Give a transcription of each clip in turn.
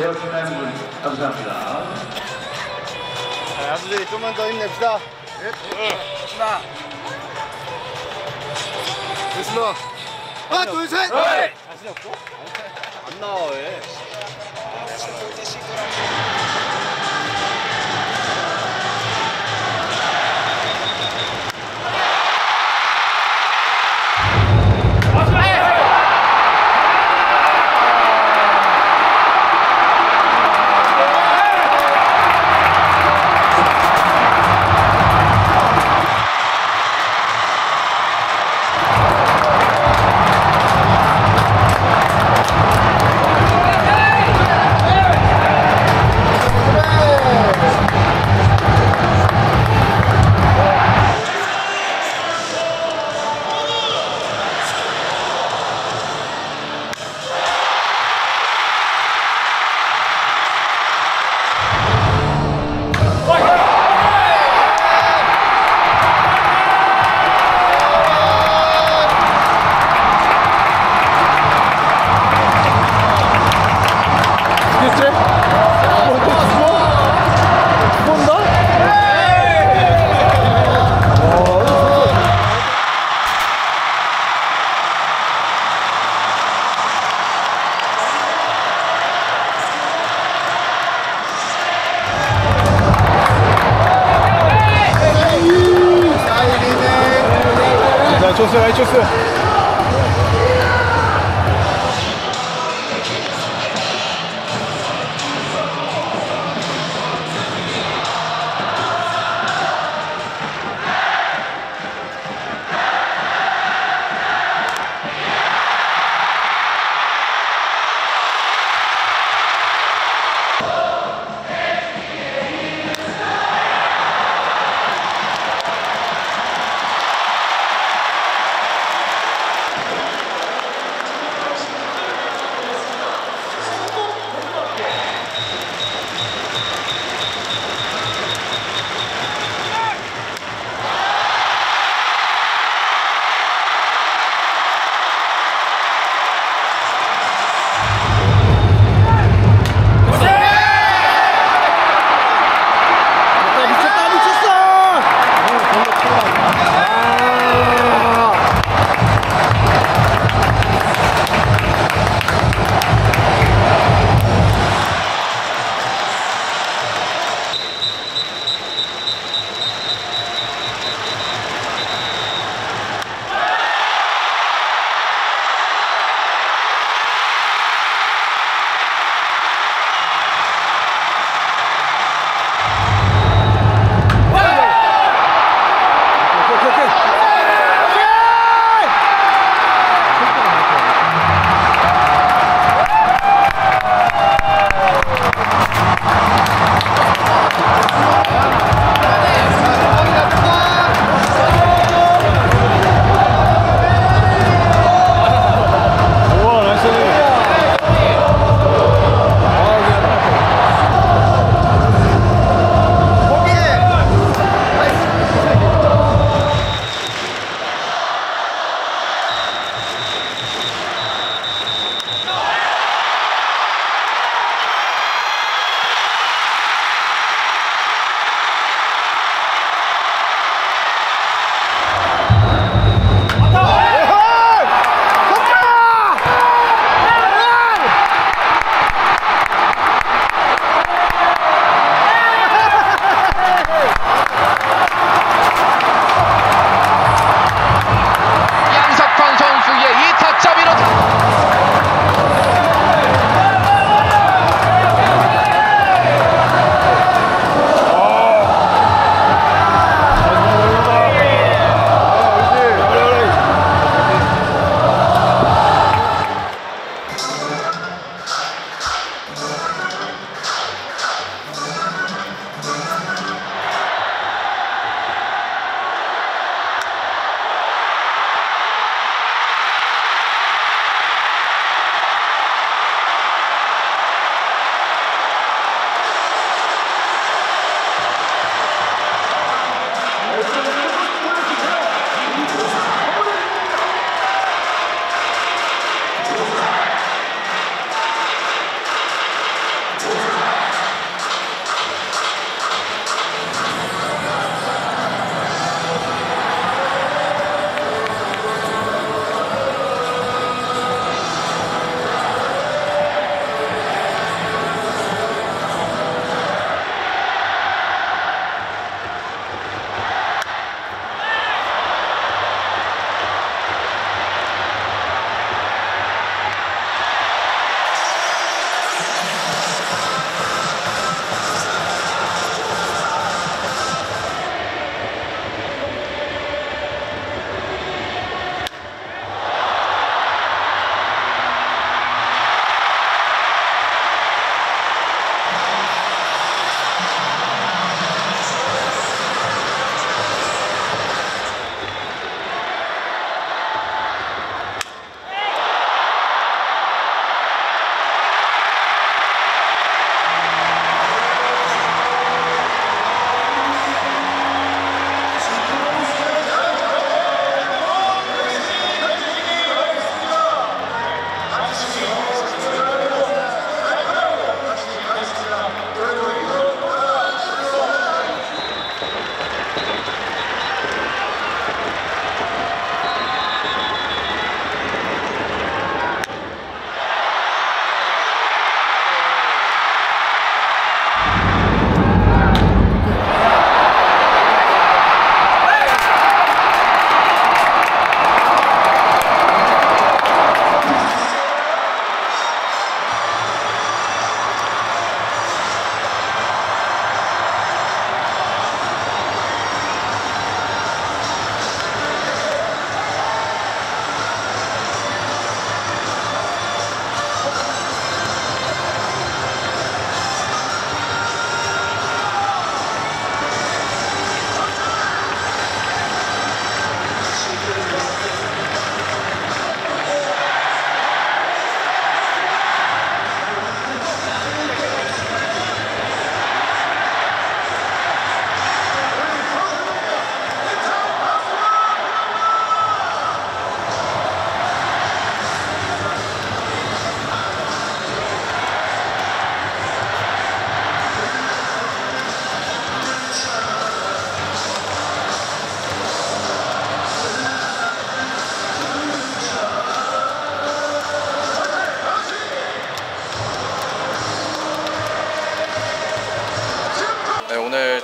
되었으면 분 감사합니다. 자, 야수들이 좀만 더 힘냅시다. 하나 됐습니다 하나 둘셋! 안 나와 왜? 라이 초스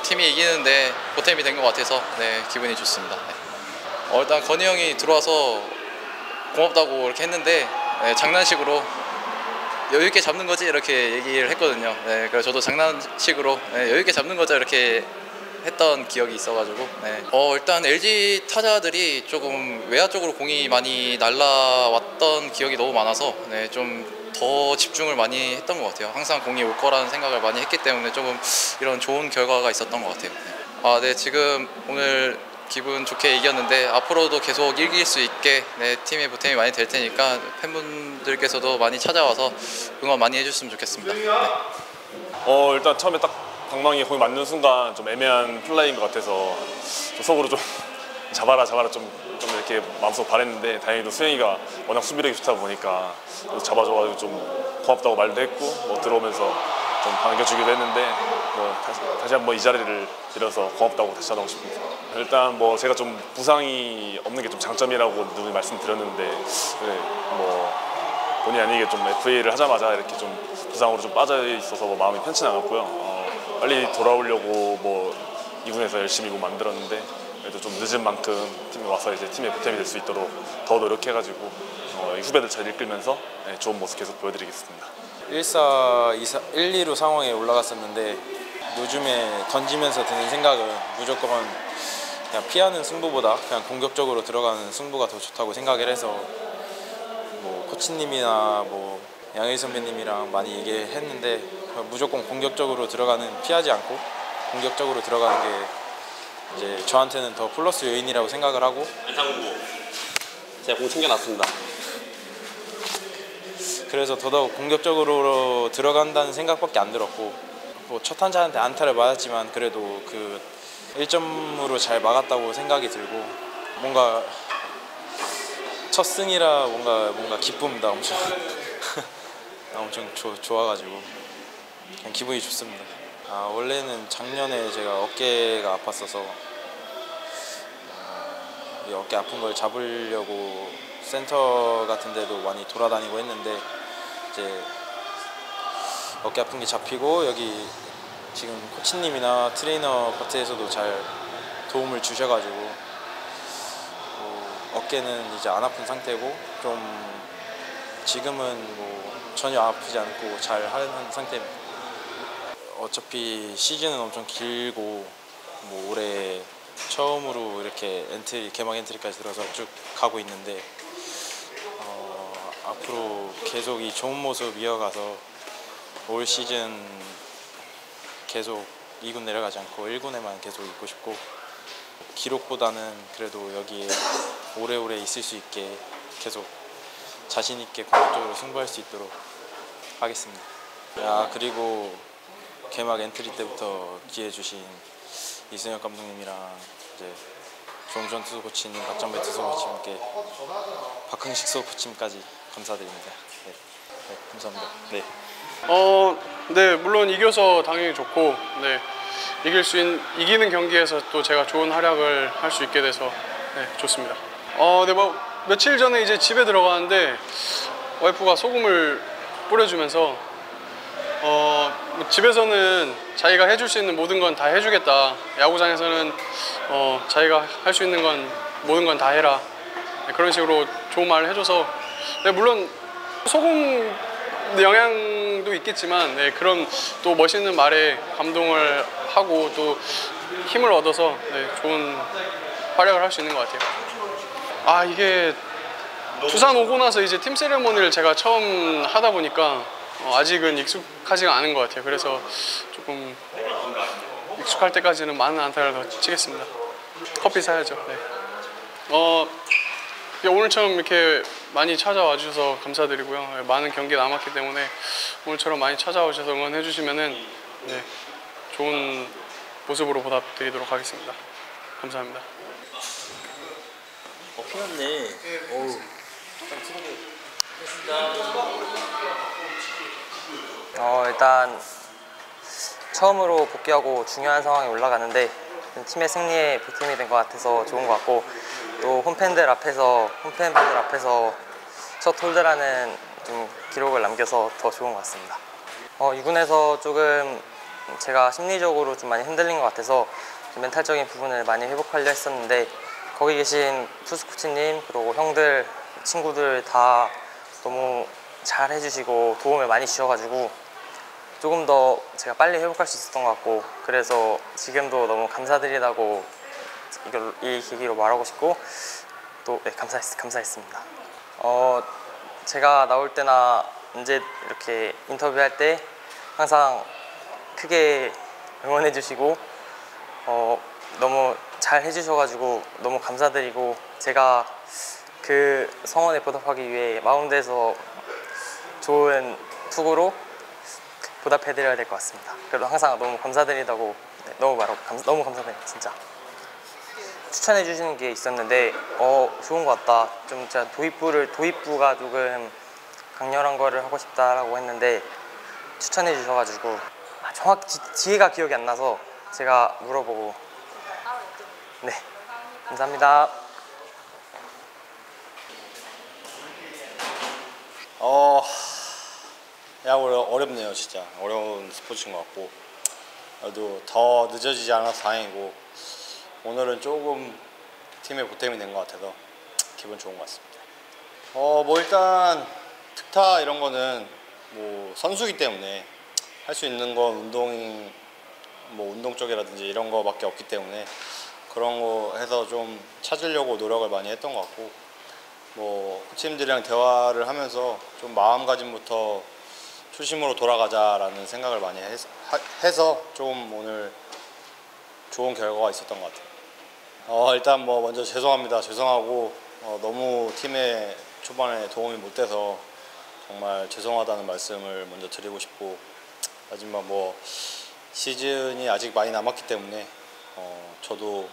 팀이 이기는데 보탬이 된 것 같아서 네, 기분이 좋습니다. 네. 어, 일단 건희 형이 들어와서 고맙다고 이렇게 했는데 네, 장난식으로 여유 있게 잡는 거지 이렇게 얘기를 했거든요. 네, 그래서 저도 장난식으로 네, 여유 있게 잡는 거죠 이렇게 했던 기억이 있어가지고 네. 어 일단 LG 타자들이 조금 외야 쪽으로 공이 많이 날라왔던 기억이 너무 많아서 네, 좀 더 집중을 많이 했던 것 같아요. 항상 공이 올 거라는 생각을 많이 했기 때문에 조금 이런 좋은 결과가 있었던 것 같아요. 네. 아, 네 지금 오늘 기분 좋게 이겼는데 앞으로도 계속 이길 수 있게 네, 팀의 보탬이 많이 될 테니까 팬분들께서도 많이 찾아와서 응원 많이 해줬으면 좋겠습니다. 네. 어 일단 처음에 딱 방망이 공이 맞는 순간 좀 애매한 플라이인 것 같아서 좀 속으로 좀 잡아라 잡아라 좀, 좀 이렇게 마음속 바랬는데 다행히도 수영이가 워낙 수비력이 좋다 보니까 또 잡아줘가지고 좀 고맙다고 말도 했고 뭐 들어오면서 좀 반겨주기도 했는데 뭐 다시, 다시 한번 이 자리를 빌어서 고맙다고 다시 전하고 싶습니다. 일단 뭐 제가 좀 부상이 없는 게 좀 장점이라고 누누이 말씀드렸는데 네, 뭐 본의 아니게 좀 FA를 하자마자 이렇게 좀 부상으로 좀 빠져 있어서 뭐 마음이 편치 않았고요. 어, 빨리 돌아오려고 뭐 이군에서 열심히 뭐 만들었는데 그래도 좀 늦은 만큼 팀에 와서 이제 팀의 보탬이 될 수 있도록 더 노력해가지고 어, 이 후배들 잘 이끌면서 네, 좋은 모습 계속 보여드리겠습니다. 1-4, 2-4, 1-2로 상황에 올라갔었는데 요즘에 던지면서 드는 생각은 무조건 그냥 피하는 승부보다 그냥 공격적으로 들어가는 승부가 더 좋다고 생각을 해서 뭐 코치님이나 뭐 양일 선배님이랑 많이 얘기했는데 무조건 공격적으로 들어가는 피하지 않고 공격적으로 들어가는 게 이제 저한테는 더 플러스 요인이라고 생각을 하고 안상구 제가 공 챙겨놨습니다. 그래서 더더욱 공격적으로 들어간다는 생각밖에 안 들었고 뭐첫 타자한테 안타를 맞았지만 그래도 그 1점으로 잘 막았다고 생각이 들고 뭔가 첫 승이라 뭔가 뭔가 기쁩니다 엄청 엄청 조, 좋아가지고 그냥 기분이 좋습니다. 아 원래는 작년에 제가 어깨가 아팠어서 이 어깨 아픈 걸 잡으려고 센터 같은 데도 많이 돌아다니고 했는데 이제 어깨 아픈 게 잡히고 여기 지금 코치님이나 트레이너 파트에서도 잘 도움을 주셔가지고 뭐 어깨는 이제 안 아픈 상태고 좀 지금은 뭐 전혀 아프지 않고 잘 하는 상태입니다. 어차피 시즌은 엄청 길고 뭐 올해 처음으로 이렇게 엔트리 개막 엔트리까지 들어서 쭉 가고 있는데 어, 앞으로 계속 이 좋은 모습 이어가서 올 시즌 계속 2군 내려가지 않고 1군에만 계속 있고 싶고 기록보다는 그래도 여기에 오래오래 있을 수 있게 계속 자신 있게 공격적으로 승부할 수 있도록 하겠습니다. 아 그리고 개막 엔트리 때부터 기회 주신 이승엽 감독님이랑 이제 조웅천 투수 코치님, 박정배 투수 코치님께 박흥식 수석 코치님까지 감사드립니다. 네, 네, 감사합니다. 네. 어, 네, 물론 이겨서 당연히 좋고, 네, 이길 수 있는 이기는 경기에서 또 제가 좋은 활약을 할 수 있게 돼서 네, 좋습니다. 어, 네, 뭐 며칠 전에 이제 집에 들어가는데 와이프가 소금을 뿌려주면서 어, 뭐 집에서는 자기가 해줄 수 있는 모든 건 다 해주겠다. 야구장에서는 어, 자기가 할 수 있는 건 모든 건 다 해라. 네, 그런 식으로 좋은 말을 해줘서 네, 물론 소금 영향도 있겠지만 네, 그런 또 멋있는 말에 감동을 하고 또 힘을 얻어서 네, 좋은 활약을 할 수 있는 것 같아요. 아 이게 두산 오고 나서 이제 팀 세레모니를 제가 처음 하다 보니까 어, 아직은 익숙하지가 않은 것 같아요. 그래서 조금 익숙할 때까지는 많은 안타를 더 치겠습니다. 커피 사야죠. 네. 어, 예, 오늘처럼 이렇게 많이 찾아와 주셔서 감사드리고요. 예, 많은 경기 남았기 때문에 오늘처럼 많이 찾아와 주셔서 응원해 주시면은 네, 좋은 모습으로 보답드리도록 하겠습니다. 감사합니다. 어, 피났네. 어우. 어, 일단 처음으로 복귀하고 중요한 상황에 올라가는데 팀의 승리에 보탬이 된 것 같아서 좋은 것 같고 또 홈팬들 앞에서 홈팬분들 앞에서 첫 홀드라는 좀 기록을 남겨서 더 좋은 것 같습니다. 어, 2군에서 조금 제가 심리적으로 좀 많이 흔들린 것 같아서 좀 멘탈적인 부분을 많이 회복하려 했었는데 거기 계신 투수 코치님 그리고 형들 친구들 다 너무 잘 해주시고 도움을 많이 주셔가지고 조금 더 제가 빨리 회복할 수 있었던 것 같고 그래서 지금도 너무 감사드리다고 이걸 이 계기로 말하고 싶고 또 네, 감사했, 감사했습니다. 어, 제가 나올 때나 이제 이렇게 인터뷰할 때 항상 크게 응원해 주시고 어, 너무 잘 해주셔가지고 너무 감사드리고 제가 그 성원에 보답하기 위해 마운드에서 좋은 투구로 보답해드려야 될 것 같습니다. 그래도 항상 너무 감사드리다고 네, 너무 말하고 감, 너무 감사드려요 진짜. 추천해 주시는 게 있었는데 어 좋은 것 같다. 좀 제가 도입부를 도입부가 조금 강렬한 거를 하고 싶다라고 했는데 추천해 주셔가지고 아, 정확히 지- 지혜가 기억이 안 나서 제가 물어보고 네 감사합니다. 어, 야구 어렵네요, 진짜. 어려운 스포츠인 것 같고. 그래도 더 늦어지지 않아서 다행이고, 오늘은 조금 팀에 보탬이 된 것 같아서 기분 좋은 것 같습니다. 어, 뭐 일단 특타 이런 거는 뭐 선수기 때문에 할 수 있는 건 운동, 뭐 운동 쪽이라든지 이런 거밖에 없기 때문에 그런 거 해서 좀 찾으려고 노력을 많이 했던 것 같고, 뭐 코치님들이랑 대화를 하면서 좀 마음가짐부터 초심으로 돌아가자라는 생각을 많이 해, 해서 좀 오늘 좋은 결과가 있었던 것 같아요. 어, 일단 뭐 먼저 죄송합니다. 죄송하고 어, 너무 팀에 초반에 도움이 못 돼서 정말 죄송하다는 말씀을 먼저 드리고 싶고 하지만 뭐 시즌이 아직 많이 남았기 때문에 어, 저도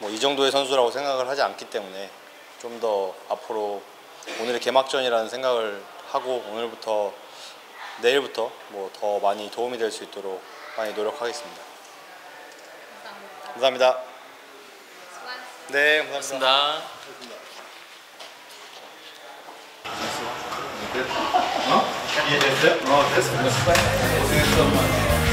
뭐 이 정도의 선수라고 생각을 하지 않기 때문에 좀 더 앞으로 오늘의 개막전이라는 생각을 하고 오늘부터 내일부터 뭐 더 많이 도움이 될 수 있도록 많이 노력하겠습니다. 감사합니다. 네, 감사합니다. 이해됐어요? 어, 됐어. 고생했어.